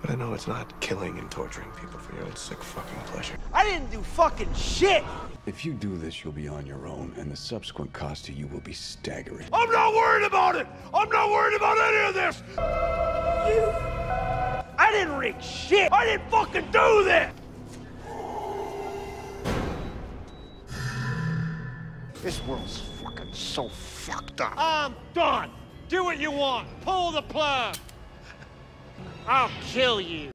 But I know it's not killing and torturing people for your own sick fucking pleasure. I didn't do fucking shit. If you do this, you'll be on your own, and the subsequent cost to you will be staggering. I'm not worried about it. I'm not worried about any of this. You. I didn't rig shit. I didn't fucking do this. This world's fucking so fucked up. I'm done. Do what you want. Pull the plug. I'll kill you.